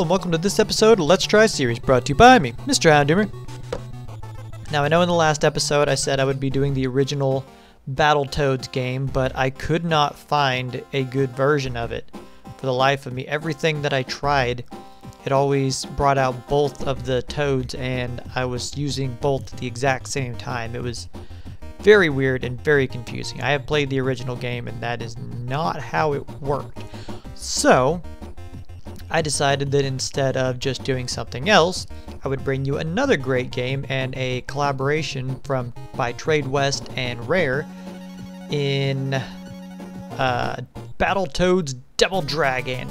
All and welcome to this episode of Let's Try series brought to you by me, Mr. Houndoomer. Now I know in the last episode I said I would be doing the original Battletoads game, but I could not find a good version of it for the life of me. Everything that I tried, it always brought out both of the toads and I was using both at the exact same time. It was very weird and very confusing. I have played the original game and that is not how it worked. So, I decided that instead of just doing something else, I would bring you another great game and a collaboration from by Tradewest and Rare in uh, Battletoads Double Dragon,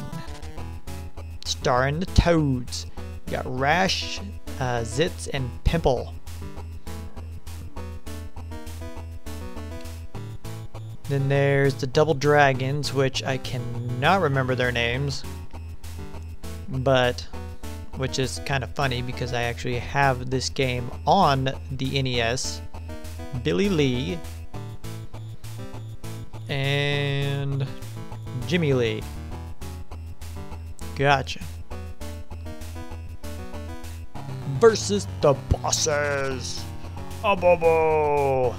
starring the Toads. You got Rash, uh, Zitz, and Pimple. Then there's the Double Dragons, which I cannot remember their names but which is kind of funny because I actually have this game on the NES. Billy Lee and Jimmy Lee. Gotcha. Versus the bosses. Abobo.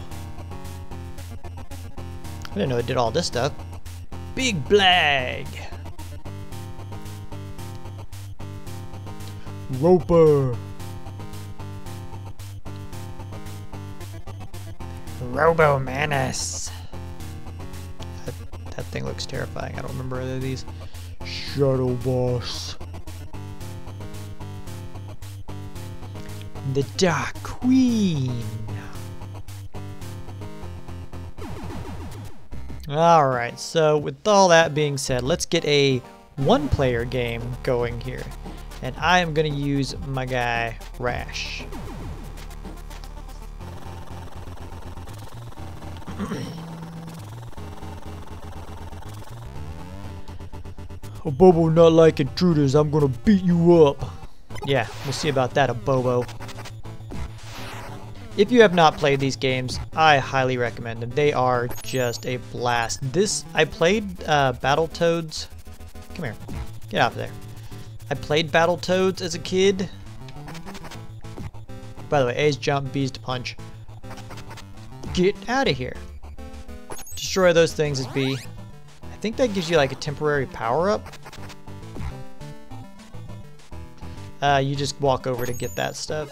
I didn't know it did all this stuff. Big Blag. Roper. Robo Manus. That, that thing looks terrifying. I don't remember any of these. Shadow Boss. The Dark Queen. Alright, so with all that being said, let's get a one-player game going here. And I am going to use my guy, Rash. Abobo not like intruders, I'm gonna beat you up. Yeah, we'll see about that, Abobo. If you have not played these games, I highly recommend them. They are just a blast. This, I played uh, Battletoads. Come here. Get out of there. I played Battletoads as a kid. By the way, A's jump, B's to punch. Get out of here. Destroy those things as B. I think that gives you like a temporary power-up. Uh, you just walk over to get that stuff.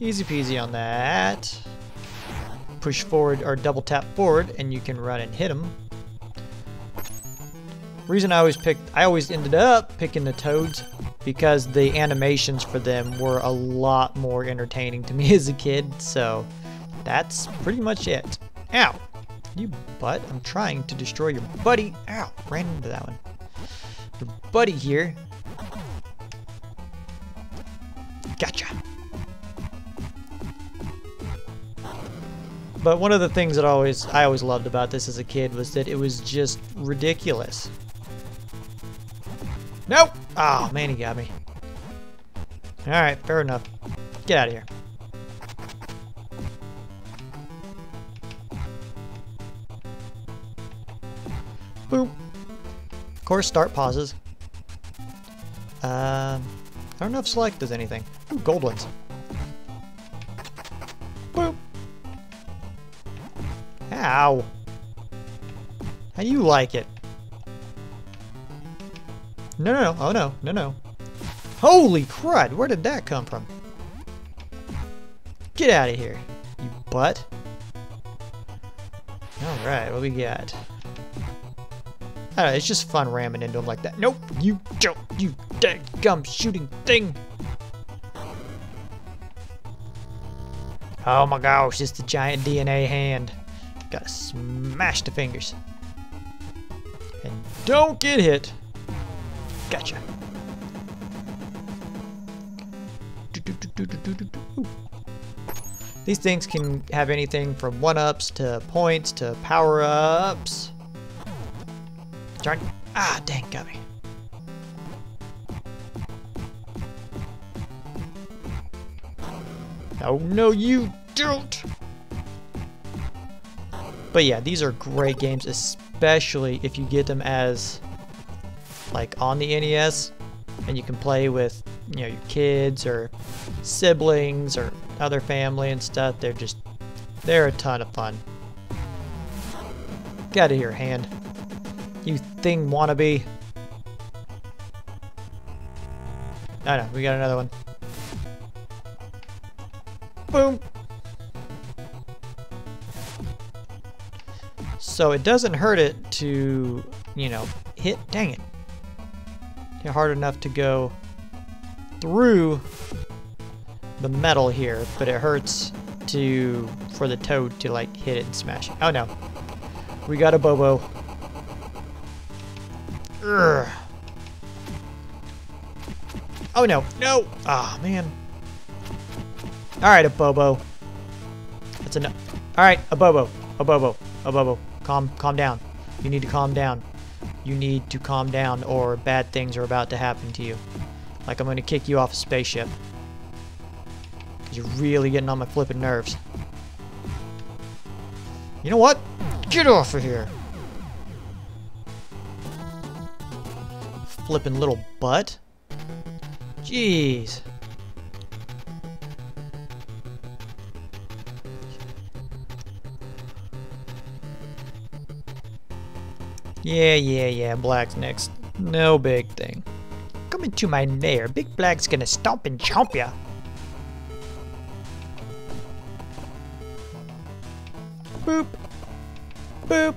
Easy peasy on that. Push forward or double tap forward and you can run and hit them. Reason I always picked, I always ended up picking the Toads because the animations for them were a lot more entertaining to me as a kid, so that's pretty much it. Ow! You butt, I'm trying to destroy your buddy. Ow, ran into that one. Your buddy here. Gotcha. But one of the things that always I always loved about this as a kid was that it was just ridiculous. Nope! Oh, man, he got me. Alright, fair enough. Get out of here. Boop. Of course, start pauses. Um, I don't know if select does anything. Ooh, gold ones. Boop. Ow. How do you like it? No, no, no. Oh, no. No, no. Holy crud! Where did that come from? Get out of here, you butt. Alright, what we got? I don't know, it's just fun ramming into him like that. Nope, you don't, you gum shooting thing! Oh my gosh, it's the giant DNA hand. Gotta smash the fingers. And don't get hit. Gotcha. These things can have anything from 1-ups to points to power-ups. Darn. Ah, dang, got me. Oh, no, you don't! But yeah, these are great games, especially if you get them as like on the NES, and you can play with you know your kids or siblings or other family and stuff. They're just they're a ton of fun. Get out of here, hand. You thing wannabe. I know, we got another one. Boom. So it doesn't hurt it to, you know, hit, dang it. Hard enough to go through the metal here, but it hurts to, for the toad to like hit it and smash it. Oh no. We got Abobo. Urgh. Oh no, no! Ah, oh, man. Alright, Abobo. That's enough. Alright, Abobo. A Bobo. Abobo. Calm, calm down. You need to calm down. You need to calm down or bad things are about to happen to you. Like I'm gonna kick you off a spaceship. You're really getting on my flipping nerves. You know what? Get off of here! Flipping little butt. Jeez. Yeah, yeah, yeah, Blag's next. No big thing. Come into my lair. Big Blag's gonna stomp and chomp ya. Boop. Boop.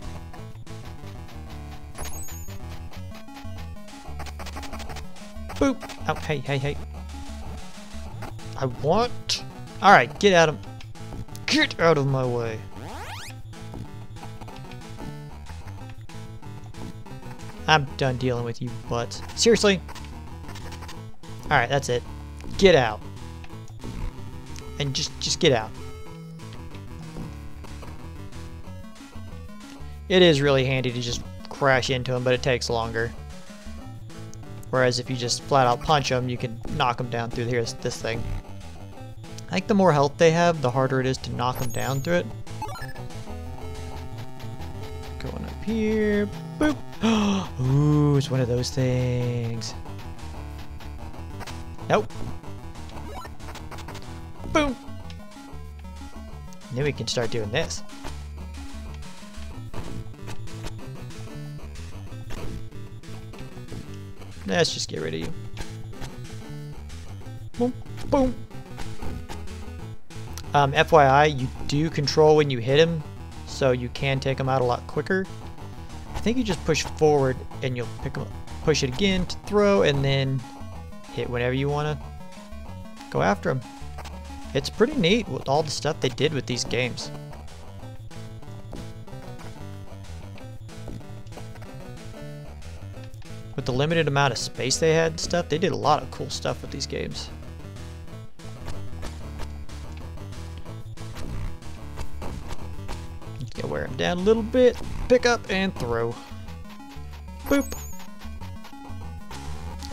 Boop. Oh, hey, hey, hey. I want... Alright, get out of... Get out of my way. I'm done dealing with you but Seriously? Alright, that's it. Get out. And just, just get out. It is really handy to just crash into him, but it takes longer. Whereas if you just flat out punch them, you can knock them down through here, this thing. I think the more health they have, the harder it is to knock them down through it. Going up here. Boop. Ooh, it's one of those things. Nope. Boom. then we can start doing this. Let's just get rid of you. Boom, boom. Um, FYI, you do control when you hit him, so you can take him out a lot quicker. I think you just push forward and you'll pick them, up, push it again to throw, and then hit whenever you want to go after them. It's pretty neat with all the stuff they did with these games. with the limited amount of space they had and stuff, they did a lot of cool stuff with these games. Down a little bit, pick up and throw. Boop.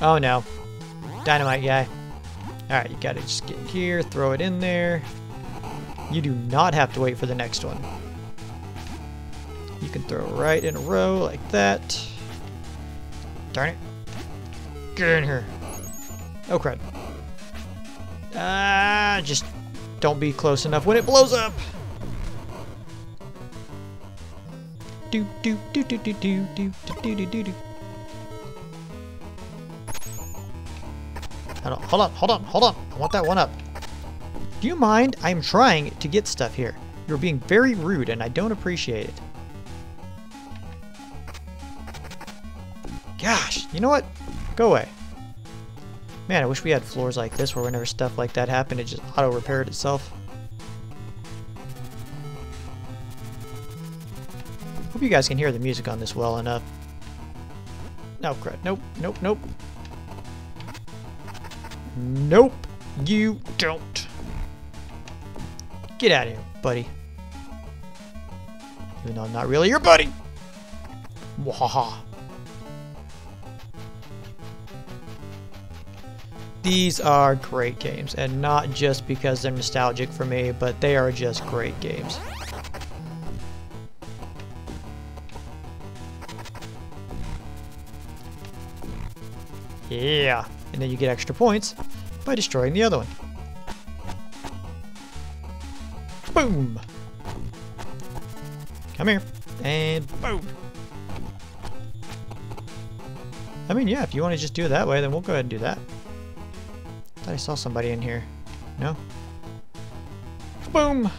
Oh no. Dynamite guy. Alright, you gotta just get here, throw it in there. You do not have to wait for the next one. You can throw right in a row like that. Darn it. Get in here. Oh, crap. Ah, just don't be close enough when it blows up. Do do do do do do do do do do do. Hold on, hold on, hold on. I want that one up. Do you mind? I'm trying to get stuff here. You're being very rude and I don't appreciate it. Gosh, you know what? Go away. Man, I wish we had floors like this where whenever stuff like that happened, it just auto-repaired itself. Hope you guys can hear the music on this well enough. No. Nope, nope, nope. Nope, you don't. Get out of here, buddy. Even though I'm not really your buddy. Wahaha. These are great games, and not just because they're nostalgic for me, but they are just great games. Yeah. And then you get extra points by destroying the other one. Boom! Come here. And boom! I mean, yeah, if you want to just do it that way, then we'll go ahead and do that. thought I saw somebody in here. No? Boom!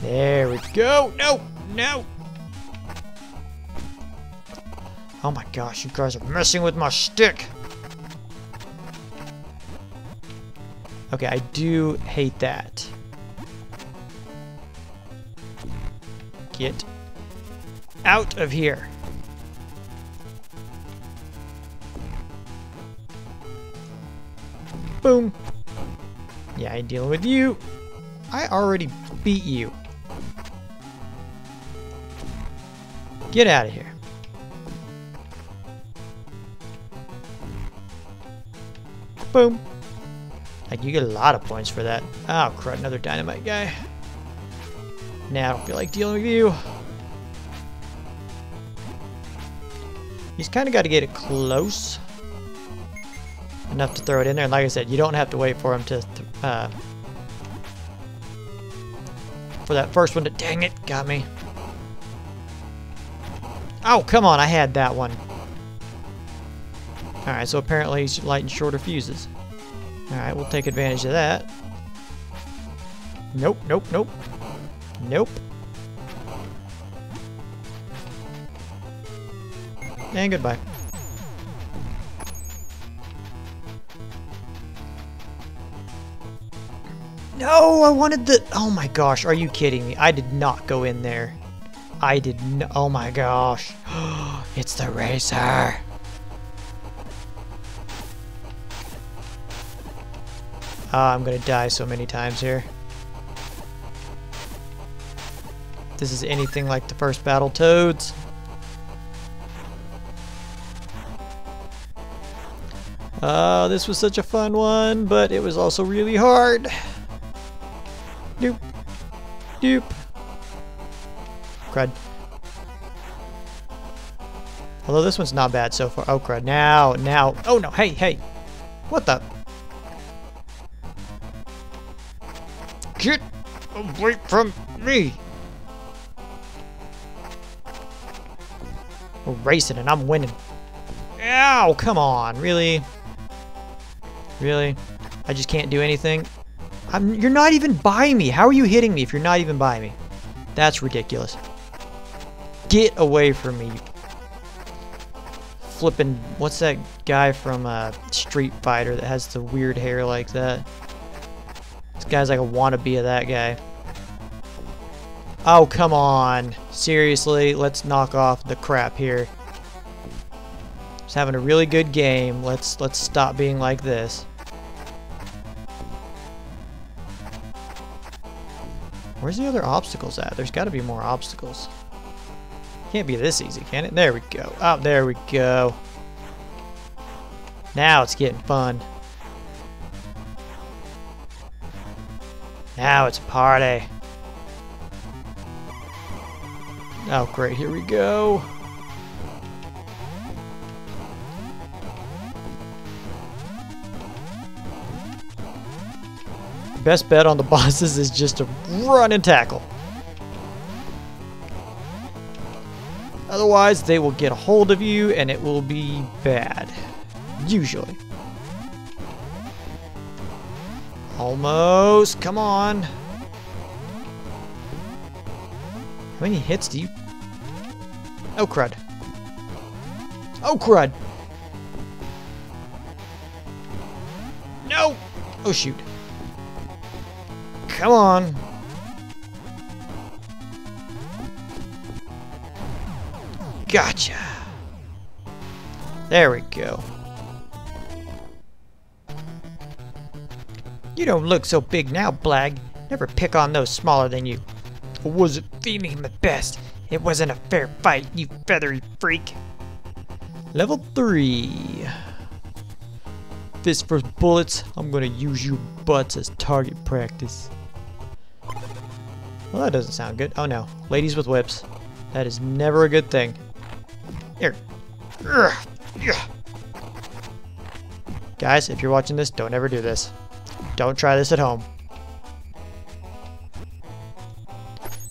There we go! No! No! Oh my gosh, you guys are messing with my stick! Okay, I do hate that. Get out of here. Boom. Yeah, I deal with you. I already beat you. Get out of here. Boom. Like, you get a lot of points for that. Oh, crud, another dynamite guy. Now, nah, I don't feel like dealing with you. He's kind of got to get it close. Enough to throw it in there. And like I said, you don't have to wait for him to... Uh, for that first one to... Dang it, got me. Oh, come on, I had that one. Alright, so apparently he's lighting shorter fuses. Alright, we'll take advantage of that. Nope, nope, nope. Nope. And goodbye. No, I wanted the... Oh my gosh, are you kidding me? I did not go in there. I did not... Oh my gosh. it's the racer. Oh, I'm gonna die so many times here. This is anything like the first Battletoads. Uh, this was such a fun one, but it was also really hard. Doop. Doop. Crud. Although this one's not bad so far. Oh, crud. Now, now. Oh, no. Hey, hey. What the? Away from me. We're racing and I'm winning. Ow, come on. Really? Really? I just can't do anything? I'm, you're not even by me. How are you hitting me if you're not even by me? That's ridiculous. Get away from me. Flipping, what's that guy from uh, Street Fighter that has the weird hair like that? This guy's like a wannabe of that guy. Oh, come on. Seriously, let's knock off the crap here. Just having a really good game. Let's let's stop being like this. Where's the other obstacles at? There's got to be more obstacles. Can't be this easy, can it? There we go. Oh, there we go. Now it's getting fun. Now it's a party. Oh, great. Here we go. Best bet on the bosses is just to run and tackle. Otherwise, they will get a hold of you and it will be bad. Usually. Almost. Come on. How many hits do you... Oh, crud. Oh, crud. No! Oh, shoot. Come on. Gotcha. There we go. You don't look so big now, Blag. Never pick on those smaller than you. I wasn't feeling my best. It wasn't a fair fight, you feathery freak. Level 3. Fist for bullets. I'm gonna use you butts as target practice. Well, that doesn't sound good. Oh no. Ladies with whips. That is never a good thing. Here. Guys, if you're watching this, don't ever do this. Don't try this at home.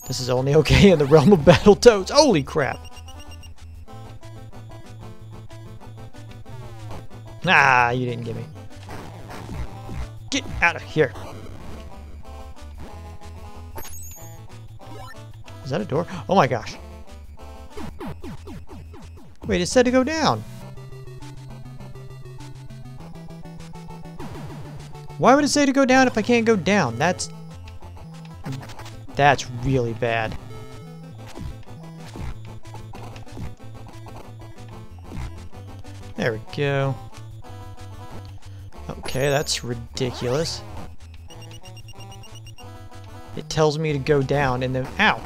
This is only okay in the realm of battle Battletoads. Holy crap! Ah, you didn't get me. Get out of here. Is that a door? Oh my gosh. Wait, it said to go down. Why would it say to go down if I can't go down? That's... That's really bad. There we go. Okay, that's ridiculous. It tells me to go down and then... Ow!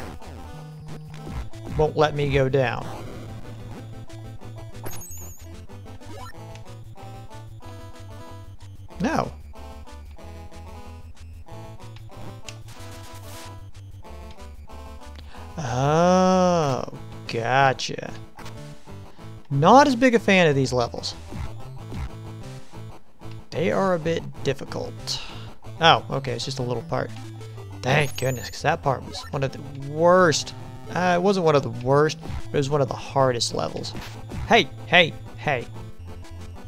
Won't let me go down. Oh, gotcha. Not as big a fan of these levels. They are a bit difficult. Oh, okay, it's just a little part. Thank goodness, because that part was one of the worst. Uh, it wasn't one of the worst, it was one of the hardest levels. Hey, hey, hey.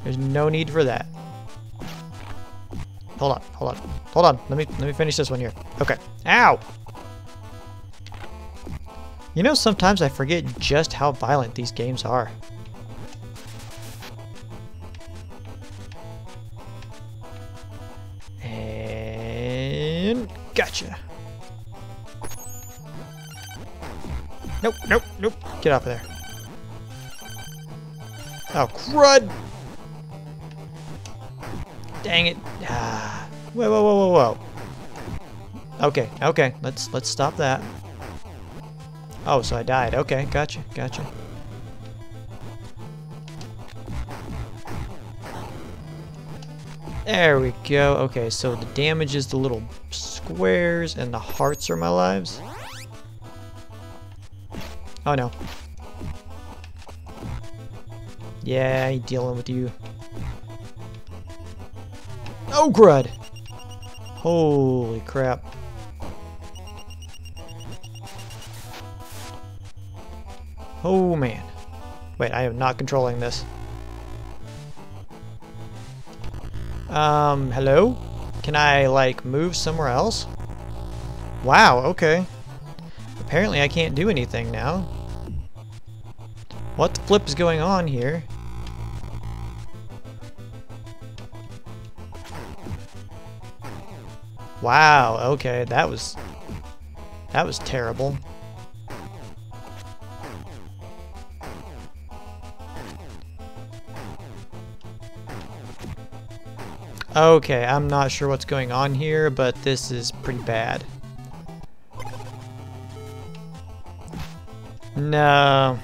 There's no need for that. Hold on, hold on, hold on. Let me let me finish this one here. Okay. Ow! You know, sometimes I forget just how violent these games are. And gotcha. Nope, nope, nope. Get off of there. Oh, crud! Dang it. Ah. Whoa, whoa, whoa, whoa, whoa. Okay, okay. Let's let's stop that. Oh, so I died. Okay, gotcha, gotcha. There we go. Okay, so the damage is the little squares and the hearts are my lives. Oh no. Yeah, I dealing with you. Oh, crud! Holy crap. Oh, man. Wait, I am not controlling this. Um, hello? Can I, like, move somewhere else? Wow, okay. Apparently I can't do anything now. What the flip is going on here? Wow, okay, that was... That was terrible. Okay, I'm not sure what's going on here, but this is pretty bad. No.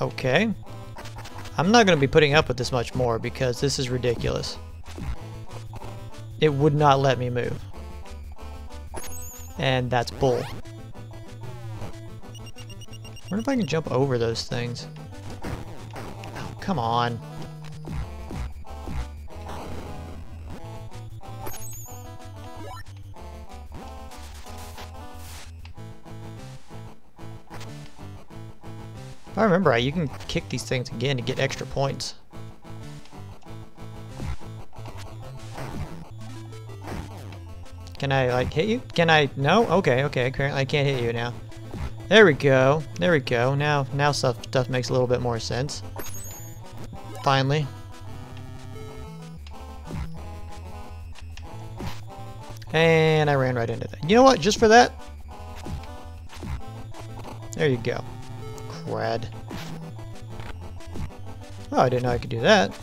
Okay. I'm not going to be putting up with this much more because this is ridiculous. It would not let me move. And that's bull. Wonder if I can jump over those things. Oh, come on. If I remember right, you can kick these things again to get extra points. Can I, like, hit you? Can I? No? Okay, okay. Apparently I can't hit you now. There we go. There we go. Now, now stuff, stuff makes a little bit more sense. Finally. And I ran right into that. You know what? Just for that. There you go. Crud. Oh, I didn't know I could do that.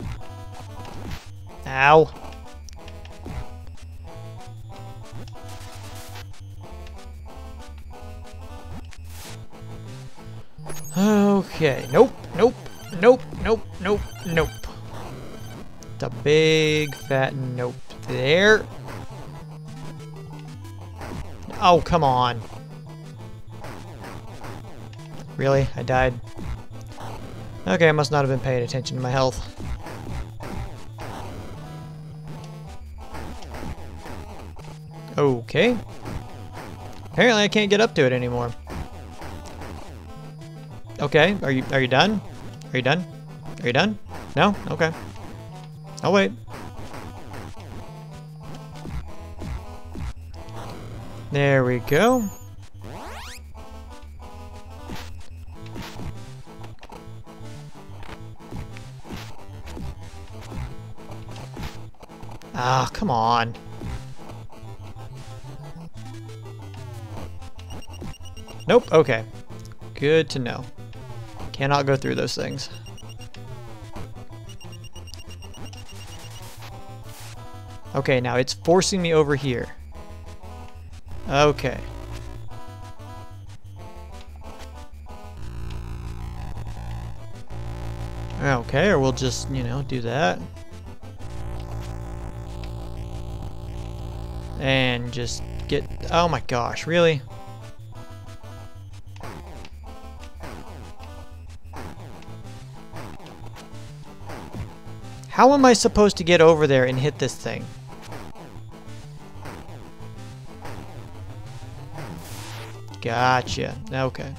Ow. Okay, nope, nope, nope, nope, nope, nope. The big fat nope there. Oh, come on. really? I died. Okay, I must not have been paying attention to my health. Okay. Apparently I can't get up to it anymore. Okay, are you are you done? Are you done? Are you done? No? Okay. I'll wait. There we go. Ah, come on. Nope, okay. Good to know. Cannot go through those things. Okay, now it's forcing me over here. Okay. Okay, or we'll just, you know, do that. And just get... Oh my gosh, really? How am I supposed to get over there and hit this thing? Gotcha. Okay.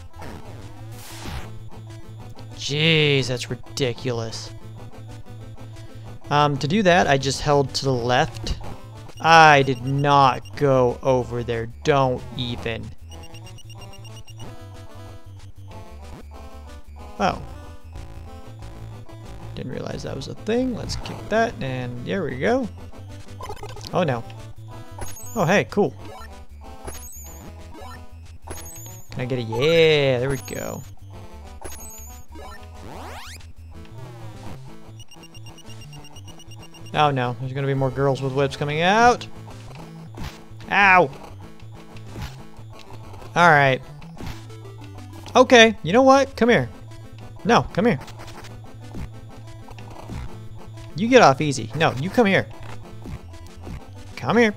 Jeez, that's ridiculous. Um, to do that, I just held to the left. I did not go over there. Don't even. Oh. Didn't realize that was a thing. Let's kick that, and there we go. Oh, no. Oh, hey, cool. Can I get a... Yeah, there we go. Oh no, there's gonna be more girls with whips coming out. Ow! Alright. Okay, you know what? Come here. No, come here. You get off easy. No, you come here. Come here.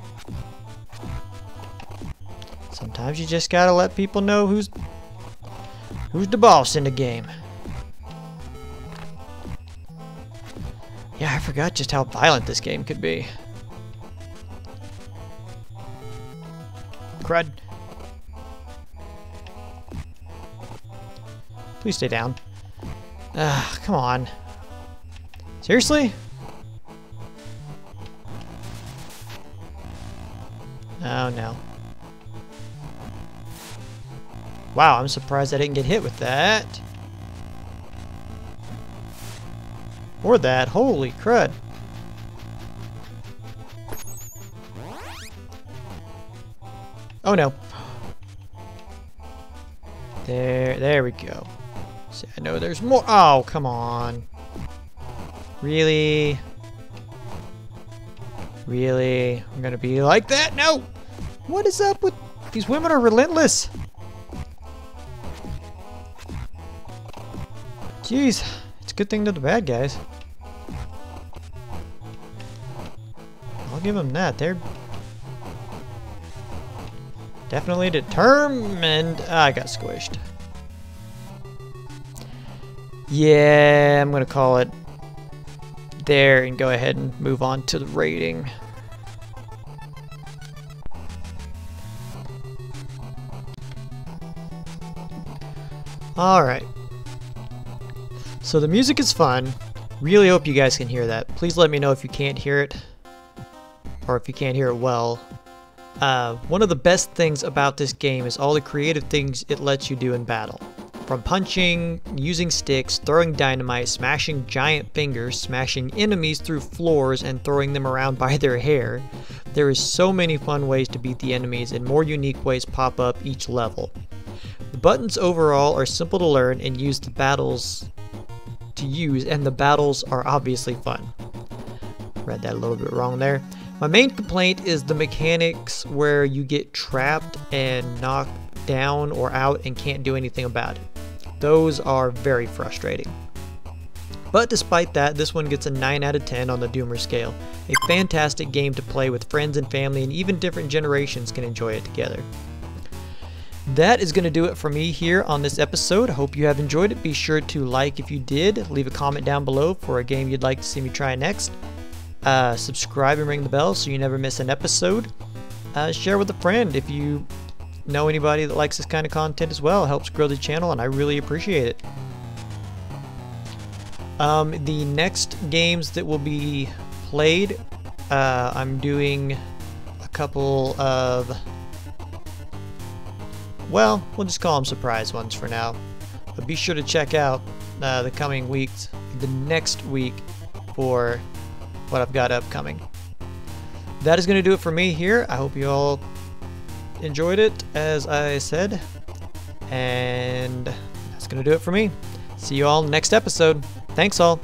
Sometimes you just gotta let people know who's who's the boss in the game. Yeah, I forgot just how violent this game could be. Crud. Please stay down. Ah, come on. Seriously? Oh no. Wow, I'm surprised I didn't get hit with that. Or that. Holy crud. Oh no. There, there we go. See, I know there's more. Oh, come on. Really? Really? I'm gonna be like that? No! What is up with... These women are relentless. Jeez, it's a good thing they're the bad guys. I'll give them that. They're definitely determined. Ah, I got squished. Yeah, I'm gonna call it there and go ahead and move on to the rating. Alright. So the music is fun. Really hope you guys can hear that. Please let me know if you can't hear it. Or if you can't hear it well. Uh, one of the best things about this game is all the creative things it lets you do in battle. From punching, using sticks, throwing dynamite, smashing giant fingers, smashing enemies through floors and throwing them around by their hair, there is so many fun ways to beat the enemies and more unique ways pop up each level. The buttons overall are simple to learn and use the battles to use, and the battles are obviously fun. Read that a little bit wrong there. My main complaint is the mechanics where you get trapped and knocked down or out and can't do anything about it. Those are very frustrating. But despite that, this one gets a 9 out of 10 on the Doomer scale. A fantastic game to play with friends and family and even different generations can enjoy it together. That is going to do it for me here on this episode. I hope you have enjoyed it. Be sure to like if you did. Leave a comment down below for a game you'd like to see me try next. Uh, subscribe and ring the bell so you never miss an episode. Uh, share with a friend if you know anybody that likes this kind of content as well. It helps grow the channel and I really appreciate it. Um, the next games that will be played, uh, I'm doing a couple of, well, we'll just call them surprise ones for now. But be sure to check out uh, the coming weeks, the next week for what I've got upcoming. That is going to do it for me here. I hope you all enjoyed it, as I said. And that's going to do it for me. See you all next episode. Thanks all.